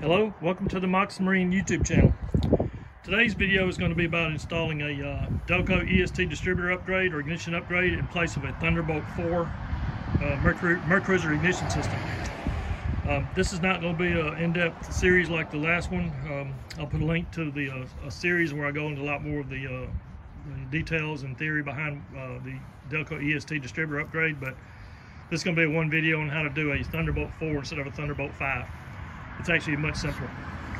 Hello, welcome to the Mox Marine YouTube channel. Today's video is going to be about installing a uh, Delco EST distributor upgrade or ignition upgrade in place of a Thunderbolt 4 uh, Mercury, Mercruiser ignition system. Um, this is not going to be an in-depth series like the last one. Um, I'll put a link to the uh, a series where I go into a lot more of the, uh, the details and theory behind uh, the Delco EST distributor upgrade, but this is going to be one video on how to do a Thunderbolt 4 instead of a Thunderbolt 5 it's actually much simpler.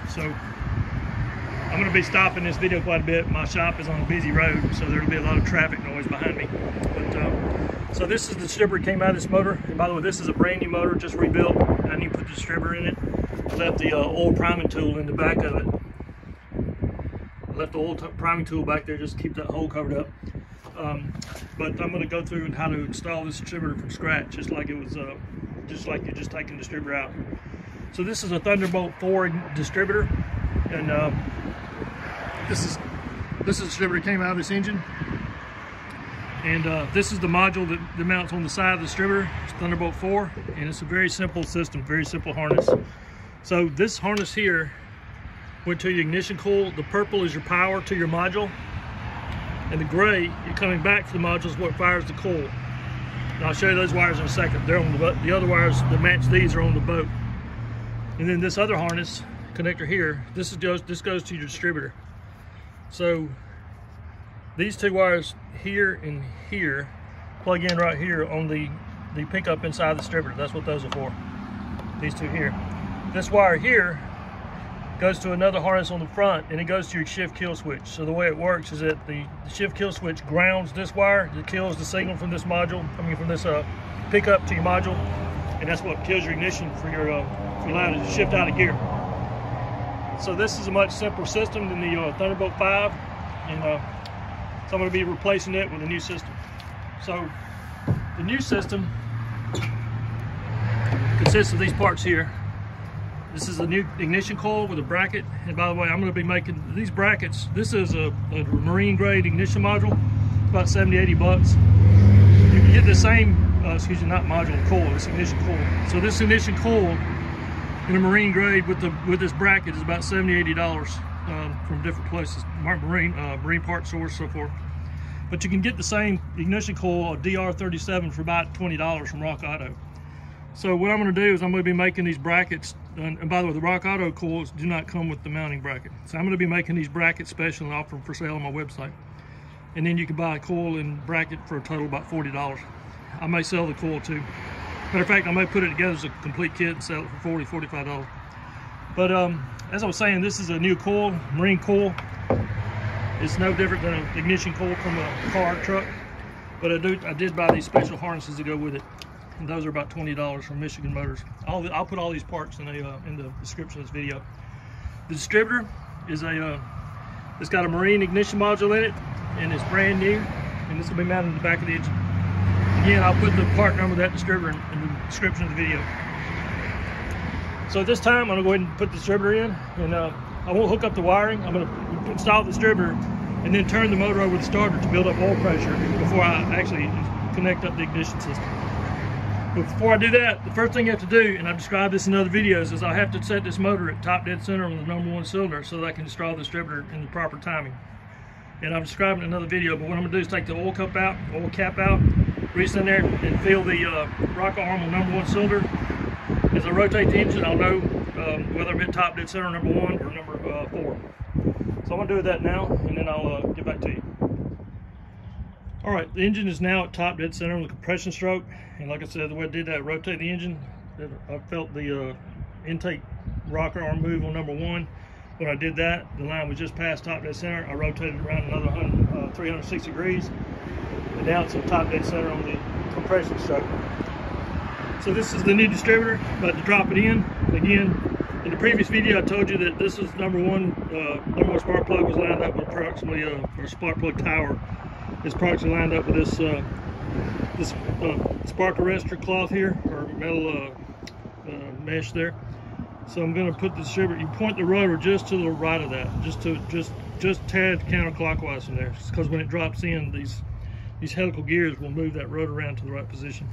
So I'm going to be stopping this video quite a bit. My shop is on a busy road, so there'll be a lot of traffic noise behind me. But um, so this is the distributor came out of this motor. And by the way, this is a brand new motor, just rebuilt. I need to put the distributor in it. I left the uh, oil priming tool in the back of it. I left the oil priming tool back there just to keep that hole covered up. Um, but I'm going to go through and how to install this distributor from scratch, just like it was, uh, just like you're just taking the distributor out. So this is a Thunderbolt 4 distributor, and uh, this is this is the distributor came out of this engine. And uh, this is the module that, that, mounts on the side of the distributor. It's Thunderbolt 4, and it's a very simple system, very simple harness. So this harness here went to your ignition coil. The purple is your power to your module, and the gray, you're coming back to the module, is what fires the coil. And I'll show you those wires in a second. They're on the the other wires that match these are on the boat. And then this other harness connector here, this is goes this goes to your distributor. So these two wires here and here plug in right here on the the pickup inside the distributor. That's what those are for. These two here. This wire here goes to another harness on the front and it goes to your shift kill switch. So the way it works is that the, the shift kill switch grounds this wire. It kills the signal from this module, I mean from this uh, pickup to your module. And that's what kills your ignition for your uh, allowed it to shift out of gear. So this is a much simpler system than the uh, Thunderbolt 5 and uh, so I'm going to be replacing it with a new system. So the new system consists of these parts here. This is a new ignition coil with a bracket and by the way I'm going to be making these brackets. This is a, a marine grade ignition module about 70 80 bucks. You can get the same uh, excuse me not module coil this ignition coil. So this ignition coil in a marine grade with the with this bracket is about 70 80 dollars um, from different places marine uh, marine part source so forth. But you can get the same ignition coil a dr37 for about 20 dollars from rock auto. So what i'm going to do is i'm going to be making these brackets and, and by the way the rock auto coils do not come with the mounting bracket. So i'm going to be making these brackets special and offer them for sale on my website. And then you can buy a coil and bracket for a total about 40 dollars. I may sell the coil too Matter of fact, I may put it together as a complete kit and sell it for 40 $45. But um, as I was saying, this is a new coil, marine coil. It's no different than an ignition coil from a car truck. But I, do, I did buy these special harnesses to go with it. And those are about $20 from Michigan Motorz. I'll, I'll put all these parts in, a, uh, in the description of this video. The distributor is a, uh, it's got a marine ignition module in it, and it's brand new. And this will be mounted in the back of the engine. Again, I'll put the part number of that distributor in, in the description of the video. So at this time, I'm gonna go ahead and put the distributor in, and uh, I won't hook up the wiring. I'm gonna install the distributor and then turn the motor over the starter to build up oil pressure before I actually connect up the ignition system. But before I do that, the first thing you have to do, and I've described this in other videos, is I have to set this motor at top dead center on the number one cylinder so that I can install the distributor in the proper timing. And I've described in another video, but what I'm gonna do is take the oil cup out, oil cap out, grease in there and feel the uh, rocker arm on number one cylinder. As I rotate the engine, I'll know um, whether I'm at top dead center number one or number uh, four. So I'm gonna do that now and then I'll uh, get back to you. All right, the engine is now at top dead center on the compression stroke. And like I said, the way I did that, rotate the engine, I felt the uh, intake rocker arm move on number one. When I did that, the line was just past top dead center. I rotated around another 100, uh, 360 degrees and now it's on top dead center on the compression stroke. So this is the new distributor, about to drop it in. Again, in the previous video I told you that this is number one, uh, number one spark plug was lined up with approximately, uh, or spark plug tower is approximately lined up with this, uh, this uh, spark arrestor cloth here, or metal uh, uh, mesh there. So I'm going to put the distributor, you point the rotor just to the right of that, just to, just, just tad counterclockwise from there. Because when it drops in, these these helical gears will move that rotor around to the right position.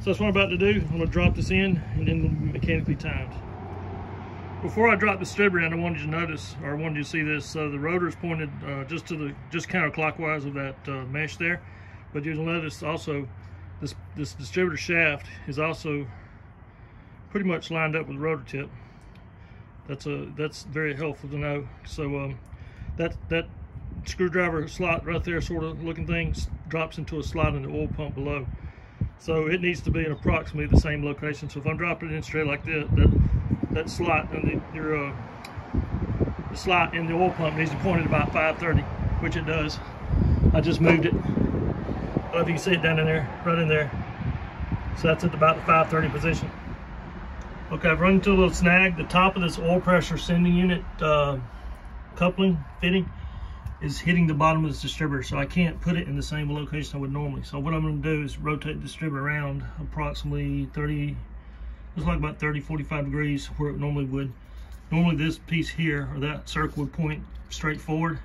So that's what I'm about to do. I'm gonna drop this in and then it'll be mechanically timed. before I drop the distributor in, I wanted you to notice, or I wanted you to see this. So the rotor is pointed uh, just to the, just counterclockwise of that uh, mesh there. But you'll notice also this, this distributor shaft is also pretty much lined up with the rotor tip. That's a that's very helpful to know. So um, that that screwdriver slot right there, sort of looking thing, drops into a slot in the oil pump below. So it needs to be in approximately the same location. So if I'm dropping it in straight like this, that that slot and the, your uh, the slot in the oil pump needs to point at about 530, which it does. I just moved it. I don't know if you can see it down in there, right in there. So that's at about the 530 position. Okay, I've run into a little snag. The top of this oil pressure sending unit uh, coupling fitting is hitting the bottom of this distributor, so I can't put it in the same location I would normally. So what I'm gonna do is rotate the distributor around approximately 30, it's like about 30, 45 degrees where it normally would. Normally this piece here, or that circle would point straight forward,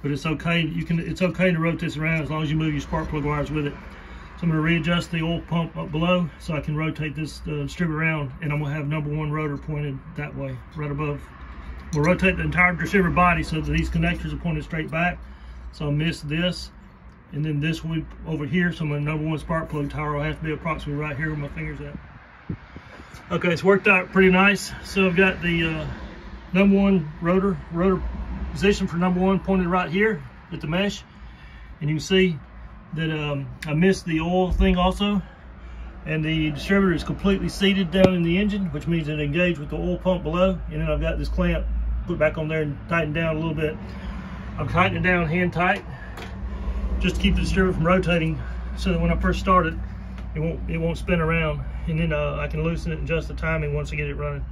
but it's okay, you can, it's okay to rotate this around as long as you move your spark plug wires with it. So I'm gonna readjust the oil pump up below so I can rotate this uh, distributor around and I'm gonna have number one rotor pointed that way, right above We'll rotate the entire distributor body so that these connectors are pointed straight back. So I'll miss this. And then this will be over here. So my number one spark plug tower will have to be approximately right here where my finger's at. Okay, it's worked out pretty nice. So I've got the uh, number one rotor, rotor position for number one pointed right here at the mesh. And you can see that um, I missed the oil thing also. And the distributor is completely seated down in the engine, which means it engaged with the oil pump below. And then I've got this clamp put back on there and tightened down a little bit. I'm tightening it down hand tight just to keep the distributor from rotating so that when I first start it, it won't, it won't spin around. And then uh, I can loosen it and adjust the timing once I get it running.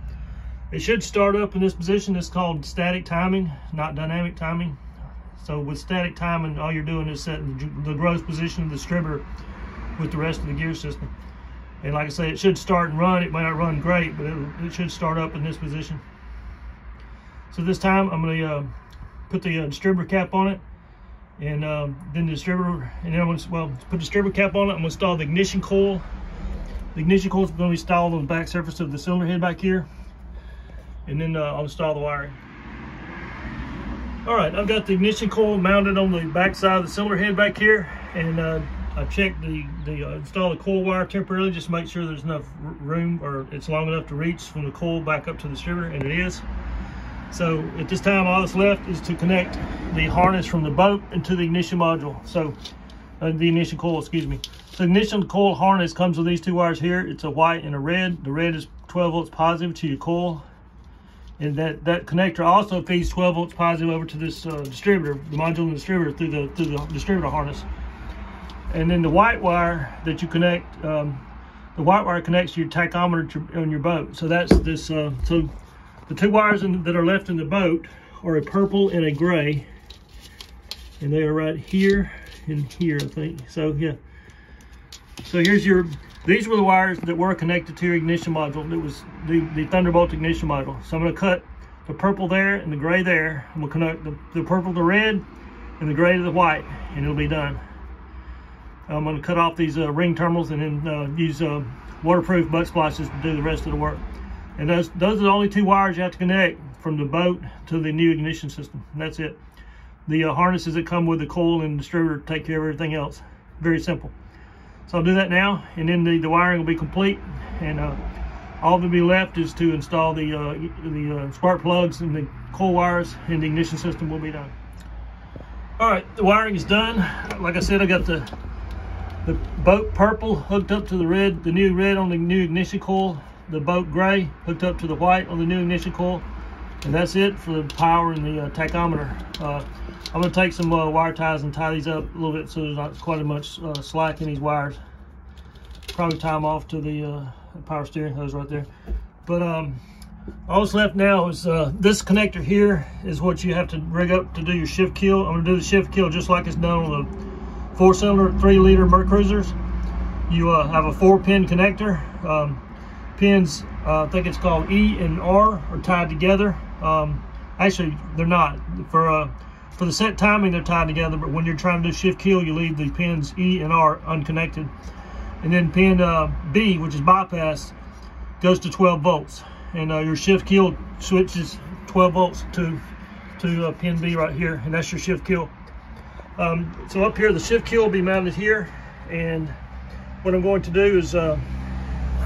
It should start up in this position. It's called static timing, not dynamic timing. So with static timing, all you're doing is setting the gross position of the distributor with the rest of the gear system. And like I say, it should start and run. It may not run great, but it, it should start up in this position. So this time I'm going to uh, put the uh, distributor cap on it and uh, then the distributor, and then I'm to, well, put the distributor cap on it. I'm to install the ignition coil. The ignition coil is going to be installed on the back surface of the cylinder head back here. And then uh, I'll install the wiring. All right, I've got the ignition coil mounted on the back side of the cylinder head back here. And uh, I checked the, the uh, install the coil wire temporarily just to make sure there's enough room or it's long enough to reach from the coil back up to the distributor, and it is. So at this time, all that's left is to connect the harness from the boat into the ignition module. So uh, the ignition coil, excuse me. So ignition coil harness comes with these two wires here. It's a white and a red. The red is 12 volts positive to your coil. And that, that connector also feeds 12 volts positive over to this uh, distributor, the module distributor through the, through the distributor harness. And then the white wire that you connect, um, the white wire connects to your tachometer on your boat. So that's this, uh, so the two wires in, that are left in the boat are a purple and a gray. And they are right here and here, I think. So yeah. So here's your, these were the wires that were connected to your ignition module. It was the, the Thunderbolt ignition module. So I'm gonna cut the purple there and the gray there. I'm gonna connect the, the purple to red and the gray to the white and it'll be done. I'm going to cut off these uh, ring terminals and then uh, use uh, waterproof butt splicers to do the rest of the work. And those, those are the only two wires you have to connect from the boat to the new ignition system. That's it. The uh, harnesses that come with the coil and distributor take care of everything else. Very simple. So I'll do that now and then the, the wiring will be complete and uh, all that will be left is to install the, uh, the spark plugs and the coil wires and the ignition system will be done. All right, the wiring is done. Like I said, I got the the boat purple hooked up to the red, the new red on the new ignition coil. The boat gray hooked up to the white on the new ignition coil. And that's it for the power and the uh, tachometer. Uh, I'm gonna take some uh, wire ties and tie these up a little bit so there's not quite as much uh, slack in these wires. Probably tie them off to the uh, power steering hose right there. But um, all that's left now is uh, this connector here is what you have to rig up to do your shift kill. I'm gonna do the shift kill just like it's done on the four cylinder, three liter MerCruisers. You uh, have a four pin connector. Um, pins, uh, I think it's called E and R are tied together. Um, actually, they're not. For uh, for the set timing, they're tied together, but when you're trying to do shift kill, you leave the pins E and R unconnected. And then pin uh, B, which is bypass, goes to 12 volts. and uh, your shift kill switches 12 volts to to uh, pin B right here, and that's your shift kill. Um, so up here, the shift kill will be mounted here, and what I'm going to do is, uh,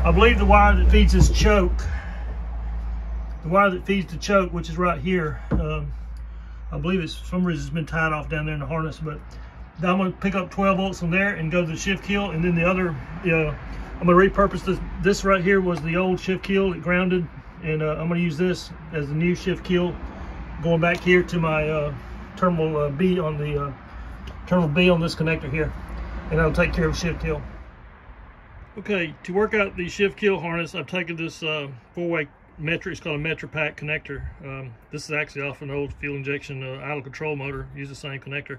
I believe the wire that feeds this choke, the wire that feeds the choke, which is right here, um, I believe it's some reason it's been tied off down there in the harness, but I'm to pick up 12 volts from there and go to the shift kill, and then the other, know, I'm to repurpose this. This right here was the old shift kill, it grounded, and uh, I'm going to use this as the new shift kill, going back here to my uh, terminal uh, B on the uh, terminal B on this connector here, and that'll take care of shift kill. Okay, to work out the shift kill harness, I've taken this uh, four-way Metri, it's called a Metri-Pack connector. Um, this is actually off an old fuel injection uh, idle control motor, use the same connector.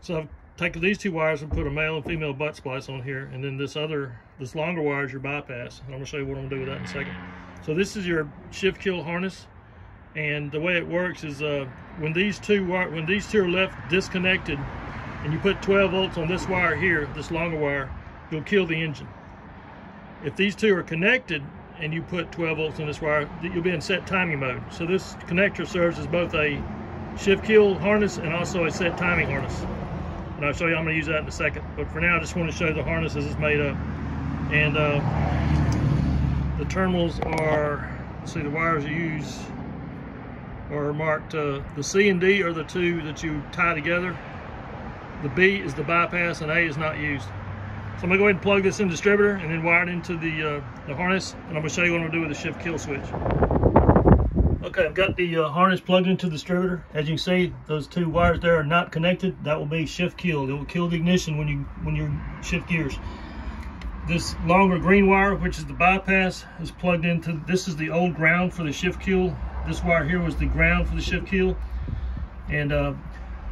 So I've taken these two wires and put a male and female butt splice on here, and then this other, this longer wire is your bypass. And I'm gonna show you what I'm gonna do with that in a second. So this is your shift kill harness, and the way it works is uh, when these two when these two are left disconnected, and you put 12 volts on this wire here, this longer wire, you'll kill the engine. If these two are connected and you put 12 volts on this wire, you'll be in set timing mode. So this connector serves as both a shift kill harness and also a set timing harness. And I'll show you, I'm gonna use that in a second. But for now, I just wanna show you the harness as it's made up. And uh, the terminals are, see the wires you use are marked, uh, the C and D are the two that you tie together. The B is the bypass and A is not used. So I'm gonna go ahead and plug this in the distributor and then wire it into the, uh, the harness and I'm gonna show you what I'm gonna do with the shift kill switch. Okay, I've got the uh, harness plugged into the distributor. As you can see, those two wires there are not connected. That will be shift kill. It will kill the ignition when you when you shift gears. This longer green wire, which is the bypass, is plugged into, this is the old ground for the shift kill. This wire here was the ground for the shift kill. And uh,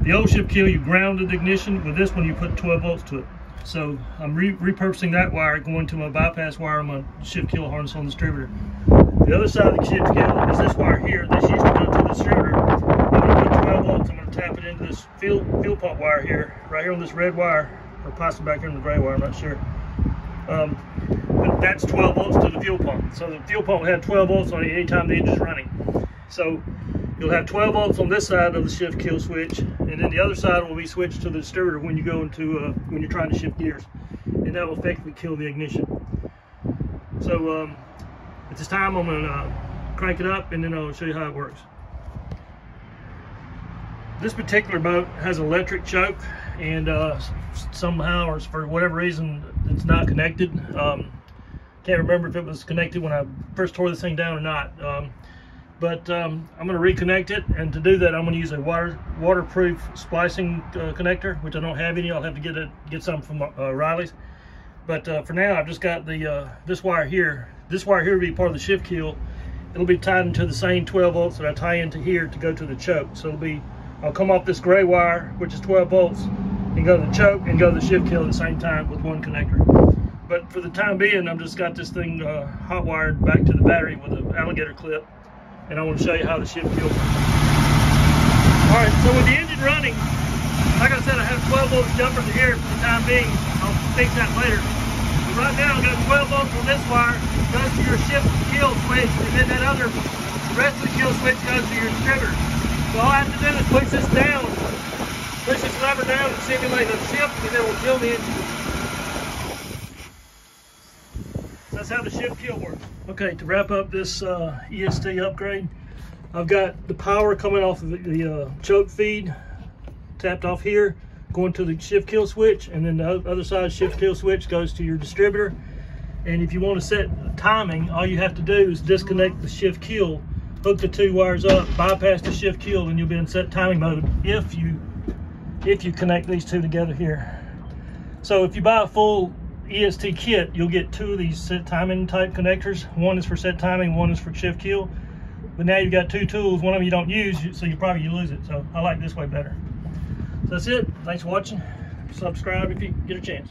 the old shift kill, you grounded the ignition. With this one, you put 12 volts to it. So I'm re repurposing that wire going to my bypass wire on my shift kill harness on the distributor. The other side of the shift kill is this wire here. This used to go to the distributor. I'm going to put 12 volts. I'm going to tap it into this fuel, fuel pump wire here, right here on this red wire, or possibly back here in the gray wire, I'm not sure. Um, but that's 12 volts to the fuel pump. So the fuel pump will have 12 volts on it anytime the engine's running. So You'll have 12 volts on this side of the shift kill switch, and then the other side will be switched to the distributor when you go into uh, when you're trying to shift gears, and that will effectively kill the ignition. So um, at this time, I'm to uh, crank it up, and then I'll show you how it works. This particular boat has electric choke, and uh, somehow, or for whatever reason, it's not connected. Um, can't remember if it was connected when I first tore this thing down or not. Um, but um, I'm going to reconnect it and to do that I'm going to use a water waterproof splicing uh, connector which I don't have any. I'll have to get it get some from uh, Riley's. But uh, for now I've just got the uh, this wire here. This wire here will be part of the shift kill it'll be tied into the same 12 volts that I tie into here to go to the choke. So it'll be I'll come off this gray wire which is 12 volts and go to the choke and go to the shift kill at the same time with one connector. But for the time being I've just got this thing uh, hot wired back to the battery with an alligator clip and I want to show you how the shift kill All right, so with the engine running, like I said, I have 12 volts jumpers here for the time being. I'll fix that later. But right now, I've got 12 volts on this wire, goes to your shift kill switch, and then that other, the rest of the kill switch goes to your distributor. So all I have to do is push this down, push this lever down and simulate a shift, and it will kill the engine. That's how the shift kill works. Okay, to wrap up this uh, EST upgrade, I've got the power coming off of the, uh, choke feed, tapped off here, going to the shift kill switch, and then the other side shift kill switch goes to your distributor. And if you want to set timing, all you have to do is disconnect the shift kill, hook the two wires up, bypass the shift kill, and you'll be in set timing mode if you if you connect these two together here. So if you buy a full EST kit, you'll get two of these set timing type connectors. One is for set timing, one is for shift kill. But now you've got two tools, one of them you don't use, so you probably you lose it. So I like this way better. So that's it. Thanks for watching. Subscribe if you get a chance.